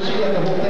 Gracias.